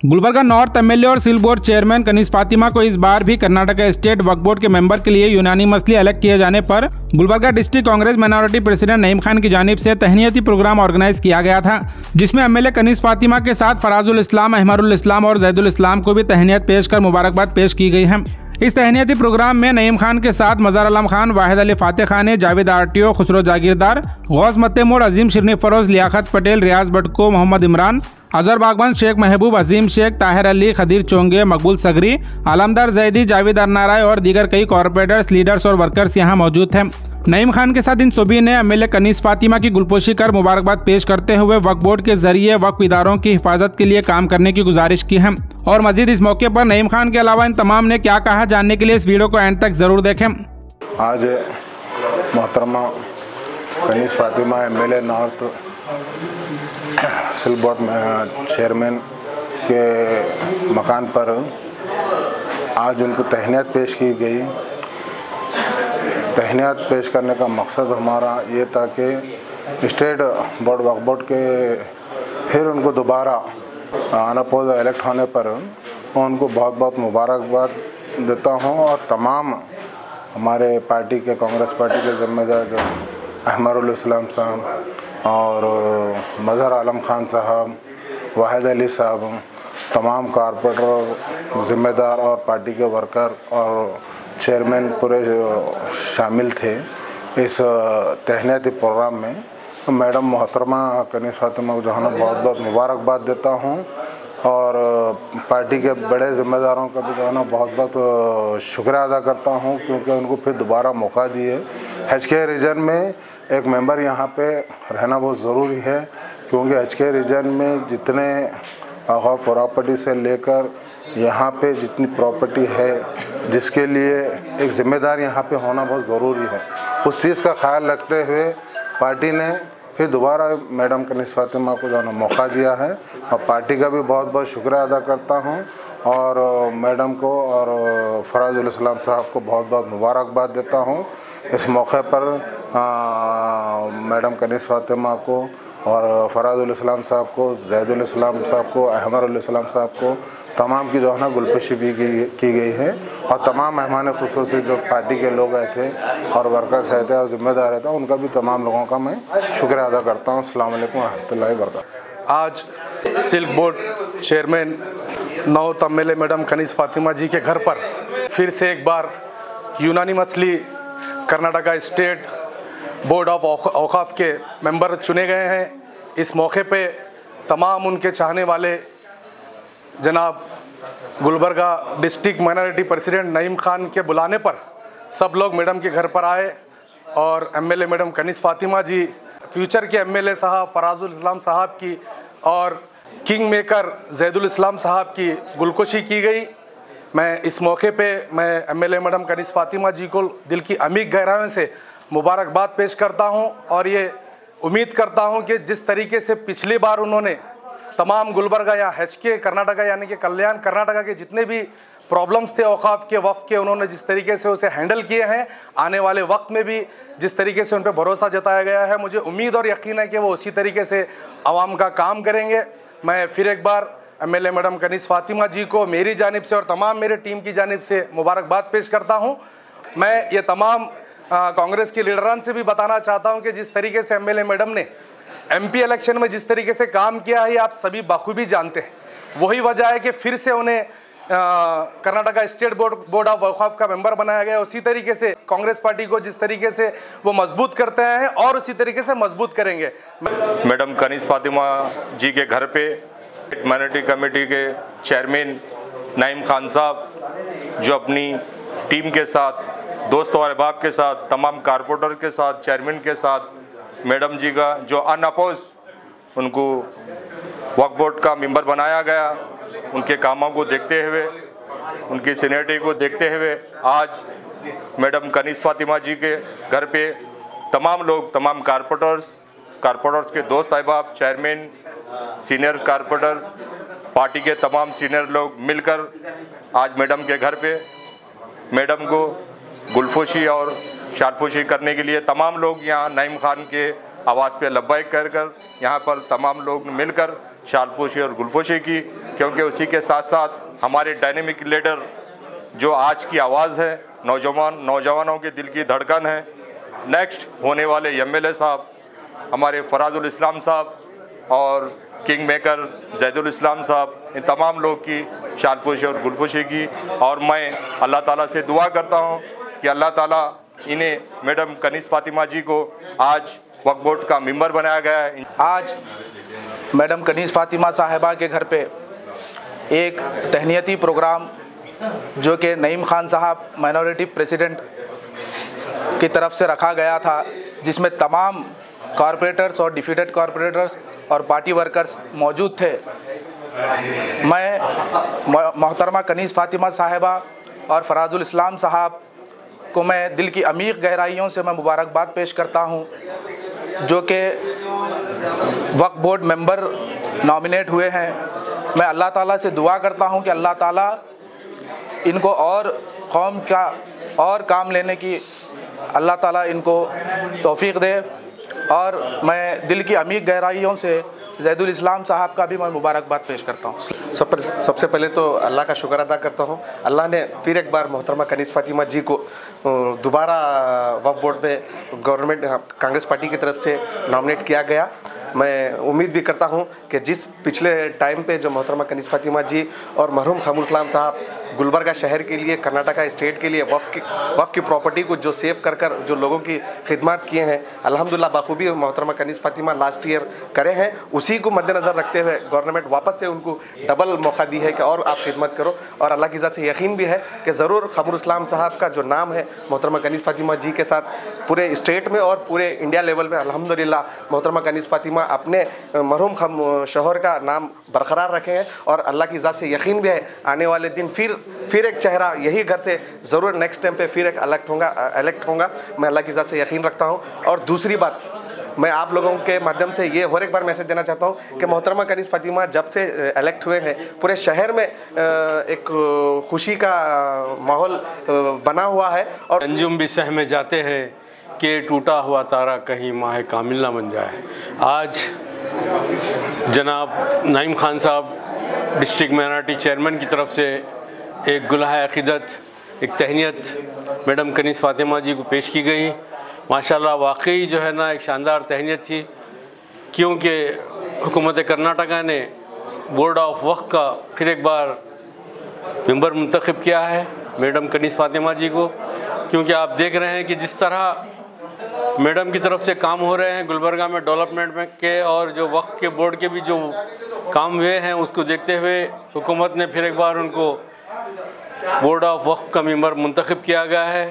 Gulbarga north MLA और सिल board chairman Kaneez Fatima को इस बार भी कर्नाटक स्टेट वक्फ बोर्ड के मेंबर के लिए यूनानी मसली अलग किए जाने पर Gulbarga district Congress minority president Naeem Khan की जानब से तहनीती प्रोग्राम ऑर्गेनाइज किया गया था, जिसमें एमएलए कनीस फातिमा के साथ फराजुल इस्लाम, अहमरुल इस्लाम और जैदुल इस्लाम को भी तहनीत पेश कर मुबारकबाद पेश की गई है। इस तहनीती प्रोग्राम में नईम खान के साथ मजार आलम खान, वाहिद अली फाते खान, जावेद आरटीओ, खुसरो जागीरदार, गौस मत्तेमोर अजीम शिरनी फरोज, लियाकत पटेल, रियाज बटको मोहम्मद इमरान अजहर बागवान शेख महबूब अजीम शेख ताहिर अली, खदीर चोंगे, मकबूल सगरी, आलमदार जैदी, जावेद अरनाराय और दीगर कई कॉरपोरेटर्स लीडर्स और वर्कर्स यहाँ मौजूद थे नईम खान के साथ इन सभी ने एमएलए कनीस फातिमा की गुलपोशी कर मुबारकबाद पेश करते हुए वक्फ बोर्ड के ज़रिए वक्फ इदारों की हिफाजत के लिए काम करने की गुजारिश की है। और मजीद इस मौके पर नईम खान के अलावा इन तमाम ने क्या कहा जानने के लिए इस वीडियो को एंड तक ज़रूर देखें। आज मोहतरमा Kaneez Fatima M L north silk board chairman के मकान पर आज उनको तहनीत पेश की गई। तहनीत पेश करने का मकसद हमारा ये था कि स्टेट बोर्ड वक्फ बोर्ड के फिर उनको दोबारा अनपोज इलेक्ट होने पर उनको बहुत बहुत मुबारकबाद देता हूँ और तमाम हमारे पार्टी के, कांग्रेस पार्टी के ज़िम्मेदार जो अहमरुल इस्लाम साहब और मज़हर आलम खान साहब, वाहिद अली साहब, तमाम कारपोरेटर, ज़िम्मेदार और पार्टी के वर्कर और चेयरमैन पूरे शामिल थे इस तहनीती प्रोग्राम में। मैडम मोहतरमा कनीस फातिमा को जो है ना बहुत बहुत मुबारकबाद देता हूँ। और पार्टी के बड़े ज़िम्मेदारों का भी जो है ना बहुत बहुत शुक्रिया अदा करता हूँ क्योंकि उनको फिर दोबारा मौका दिए। एच के रीजन में एक मेंबर यहाँ पे रहना बहुत ज़रूरी है क्योंकि एच के रीजन में जितने प्रॉपर्टी से लेकर यहाँ पे जितनी प्रॉपर्टी है, जिसके लिए एक ज़िम्मेदार यहाँ पे होना बहुत ज़रूरी है। उस चीज़ का ख्याल रखते हुए पार्टी ने फिर दोबारा मैडम कनिस फातिमा को जो है मौका दिया है। और पार्टी का भी बहुत बहुत शुक्रिया अदा करता हूँ। और मैडम को और फराज इस्लाम साहब को बहुत बहुत मुबारकबाद देता हूँ। इस मौके पर आ, मैडम कनीस फातिमा को और फ़राजुल इस्लाम साहब को, जैदुल इस्लाम साहब को, अहमरुल इस्लाम साहब को तमाम की जो है ना गुलपशी भी की गई है। और तमाम मेहमान खसूस जो पार्टी के लोग आए थे और वर्कर्स आए थे और ज़िम्मेदार आए थे, उनका भी तमाम लोगों का मैं शुक्रिया अदा करता हूँ। अल्लाम वरहमल वर्क आज सिल्क बोर्ड चेयरमैन नौ तमेले मैडम कनीस फातिमा जी के घर पर फिर से एक बार unanimously Karnataka state board of Auqaf के मेंबर चुने गए हैं। इस मौके पे तमाम उनके चाहने वाले जनाब Gulbarga district minority president Naeem Khan के बुलाने पर सब लोग मैडम के घर पर आए और MLA madam Kaneez Fatima ji, future के एमएलए साहब फराजुल इस्लाम साहब की और किंग मेकर जैदुल इस्लाम साहब की गुलकोशी की गई। मैं इस मौके पे मैं एमएलए मैडम कनीस फातिमा जी को दिल की अमीक गहराइयों से मुबारकबाद पेश करता हूँ और ये उम्मीद करता हूँ कि जिस तरीके से पिछली बार उन्होंने तमाम गुलबर्गा या हेच के कर्नाटका यानी कि कल्याण कर्नाटका के जितने भी प्रॉब्लम्स थे, औकाफ के वफ़ के, उन्होंने जिस तरीके से उसे हैंडल किए हैं, आने वाले वक्त में भी जिस तरीके से उन पर भरोसा जताया गया है, मुझे उम्मीद और यकीन है कि वो उसी तरीके से आवाम का काम करेंगे। मैं फिर एक बार M L A madam Kaneez Fatima ji को मेरी जानब से और तमाम मेरे टीम की जानब से मुबारकबाद पेश करता हूँ। मैं ये तमाम कांग्रेस के लीडरान से भी बताना चाहता हूँ कि जिस तरीके से एमएलए मैडम ने एमपी इलेक्शन में जिस तरीके से काम किया है, आप सभी बखूबी जानते हैं। वही वजह है कि फिर से उन्हें Karnataka state board board of Waqf का मेंबर बनाया गया। उसी तरीके से कांग्रेस पार्टी को जिस तरीके से वो मज़बूत करते हैं और उसी तरीके से मज़बूत करेंगे। मैडम कनीस फातिमा जी के घर पे माइनॉरिटी कमेटी के चेयरमैन नाइम खान साहब, जो अपनी टीम के साथ दोस्तों और अहबाब के साथ, तमाम कारपोरेटर के साथ चेयरमैन के साथ मैडम जी का जो अनअपोज उनको वक्फ बोर्ड का मेंबर बनाया गया। उनके कामों को देखते हुए, उनकी सीनियरिटी को देखते हुए, आज मैडम कनीस फातिमा जी के घर पे तमाम लोग, तमाम कारपोरेटर्स कारपोरेटर्स के दोस्त अहबाब चेयरमैन सीनियर कारपोरेटर पार्टी के तमाम सीनियर लोग मिलकर आज मैडम के घर पे मैडम को गुलफोशी और शारफोशी करने के लिए तमाम लोग यहाँ नईम खान के आवाज़ पे लब्बैक कर कर यहाँ पर तमाम लोग मिलकर शारफोशी और गुलफोशी की, क्योंकि उसी के साथ साथ हमारे डायनेमिक लीडर जो आज की आवाज़ है, नौजवान, नौजवानों के दिल की धड़कन है। नेक्स्ट होने वाले एम साहब, हमारे फराजुल इस्लाम साहब और किंग मेकर जैदुल इस्लाम साहब, इन तमाम लोग की शालपुशी और गुलफुशी की। और मैं अल्लाह ताला से दुआ करता हूँ कि अल्लाह ताला इन्हें मैडम कनीस फातिमा जी को आज वक्फ बोर्ड का मेंबर बनाया गया है। आज मैडम कनीस फातिमा साहिबा के घर पे एक तहनीती प्रोग्राम जो कि नईम खान साहब, माइनॉरिटी प्रेसिडेंट की तरफ़ से रखा गया था, जिसमें तमाम कॉरपोरेटर्स और डिफीटेड कॉरपोरेटर्स और पार्टी वर्कर्स मौजूद थे। मैं, मोहतरमा कनीस फातिमा साहिबा और फराजुल इस्लाम साहब को मैं दिल की अमीर गहराइयों से मैं मुबारकबाद पेश करता हूँ, जो कि वक्फ बोर्ड मेंबर नॉमिनेट हुए हैं। मैं अल्लाह ताला से दुआ करता हूँ कि अल्लाह ताला इनको और कौम का और काम लेने की अल्लाह ताला इनको तौफीक दे और मैं दिल की अमीर गहराइयों से जैदुल इस्लाम साहब का भी मैं मुबारकबाद पेश करता हूँ। सब सबसे पहले तो अल्लाह का शुक्र अदा करता हूँ। अल्लाह ने फिर एक बार मोहतरमा कनीस फातिमा जी को दोबारा वफ बोर्ड में गवर्नमेंट कांग्रेस पार्टी की तरफ़ से नॉमिनेट किया गया। मैं उम्मीद भी करता हूँ कि जिस पिछले टाइम पे जो मोहतरमा कनीस फातिमा जी और मरहूम खमुलकलाम साहब गुलबर्गा शहर के लिए, कर्नाटका स्टेट के लिए, वफ़ की वफ़ की प्रॉपर्टी को जो सेव कर कर, जो लोगों की खिदमत किए हैं अलहमदिल्ला बखूबी मोहतरमा कनीस फातिमा लास्ट ईयर करे हैं, उसी को मद्देनज़र रखते हुए गवर्नमेंट वापस से उनको डबल मौका दी है कि और आप खिदमत करो, और अल्लाह की ज़ात से यकीन भी है कि ज़रूर खबर इस्लाम साहब का जो नाम है, मोहतरमा कनीस फातिमा जी के साथ पूरे स्टेट में और पूरे इंडिया लेवल में अलहमदिल्ला मोहतरमा कनीस फातिमा अपने मरहूम शोहर का नाम बरकरार रखे हैं, और अल्लाह की ज़ात से यकीन भी है, आने वाले दिन फिर फिर एक चेहरा यही घर से ज़रूर नेक्स्ट टाइम पे फिर एक इलेक्ट होगा इलेक्ट होगा। मैं अल्लाह की से यकीन रखता हूँ। और दूसरी बात, मैं आप लोगों के माध्यम से ये और एक बार मैसेज देना चाहता हूँ कि मोहतरमा कनीस फतिमा जब से इलेक्ट हुए हैं, पूरे शहर में एक खुशी का माहौल बना हुआ है। और अंजुम भी सह में जाते हैं कि टूटा हुआ तारा कहीं माह कामिल ना बन जाए। आज जनाब नईम खान साहब डिस्ट्रिक्ट माइनॉरिटी चेयरमैन की तरफ़ से एक गुलाह अकीदत, एक तहनीत मैडम कनीस फातिमा जी को पेश की गई। माशाल्लाह, वाकई जो है ना, एक शानदार तहनीत थी। क्योंकि हुकूमत कर्नाटका ने बोर्ड ऑफ़ वक्त का फिर एक बार मेंबर मंतखब किया है मैडम कनीस फातिमा जी को। क्योंकि आप देख रहे हैं कि जिस तरह मैडम की तरफ़ से काम हो रहे हैं, गुलबर्गा में डेवलपमेंट में के और जो वक्त के बोर्ड के भी जो काम हुए हैं, उसको देखते हुए हुकूमत ने फिर एक बार उनको बोर्ड ऑफ़ वक्फ का मेंबर मुंतखब किया गया है।